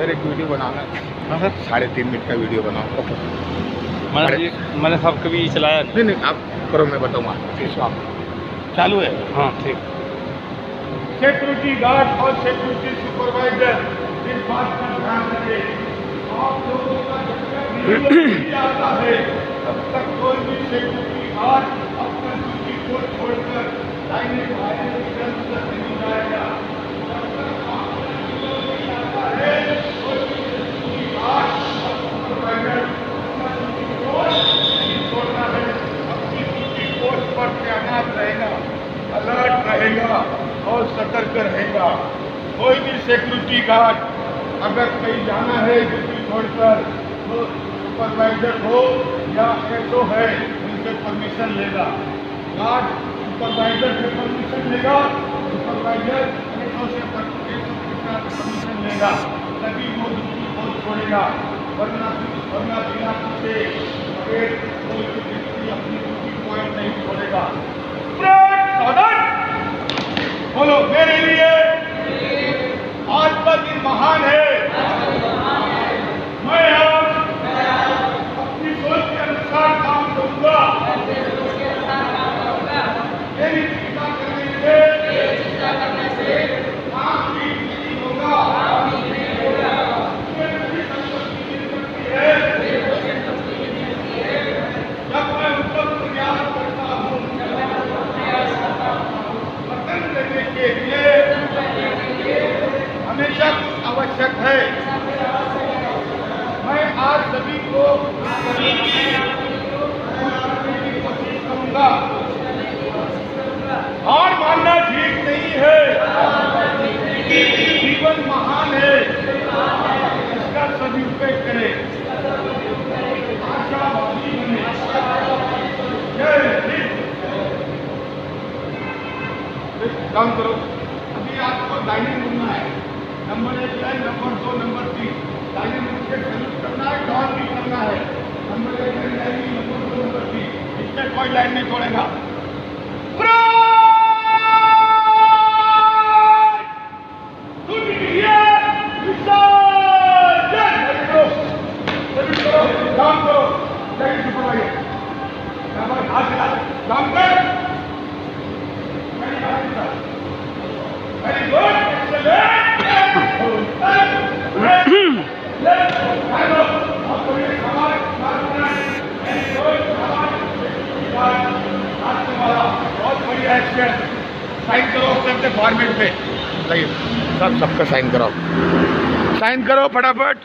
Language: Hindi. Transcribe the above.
सर एक वीडियो बनाना है। हाँ सर। साढ़े तीन मिनट का वीडियो बनाओ। मैंने मैंने सब कभी चलाया? नहीं नहीं आप करो मैं बताऊँगा। आप चालू है? हाँ ठीक। सिक्योरिटी गार्ड और सिक्योरिटी सुपरवाइजर इस बात का ध्यान रखें आप लोगों का जब तक वीडियो नहीं आता है तब तक कोई भी सिक्योरिटी गार्ड अपना ड्यूटी को छोड़कर लाइने बाहर इधर उधर नहीं जाएगा जब तक आपको वीडियो नहीं आता है कोई भी सिक्योरिटी गार्ड और सुपरवाइजर अपना ड्यूटी को नहीं छोड़ना है अपनी ड्यूटी पोस्ट पर तैनात रहेगा अलर्ट रहेगा और सतर्क रहेगा। कोई भी सिक्योरिटी गार्ड अगर कहीं जाना है ड्यूटी छोड़कर तो सुपरवाइजर हो या एसओ है, उनसे परमिशन लेगा। गार्ड सुपरवाइजर से परमिशन लेगा सुपरवाइजर एसओ से परमिशन लेगा। तभी वो ड्यूटी छोड़ेगा। वरना वरना बिना पूछे बगैर कोई भी व्यक्ति अपनी ड्यूटी पॉइंट नहीं छोड़ेगा बोलो मेरे लिए आज का दिन महान है मैं अब अपनी सोच के अनुसार काम करूँगा मेरी चिंता करने से काम भी नहीं होगा मुझे मेरी संपत्ति मिल सकती है जब मैं उत्तम प्रयास करता हूँ वतन लेने के लिए हमेशा कुछ आवश्यक है। मैं आज सभी को करूँगा हार मानना ठीक नहीं है जीवन महान है। इसका सदुपयोग करें। काम करो, अभी आपको डाइनिंग रूम में है नंबर एक है, नंबर दो, नंबर तीन। से सैल्यूट करना है डॉन भी करना है। नंबर एक है डाइनिंग नंबर दो, नंबर तीन। इसमें कोई लाइन नहीं छोड़ेगा Very good. साइन करो अपने फॉर्मेट पे। लगे सब सबका साइन करो साइन करो फटाफट।